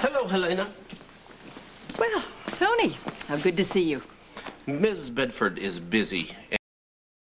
Hello, Helena. Well, Tony, how good to see you. Ms. Bedford is busy,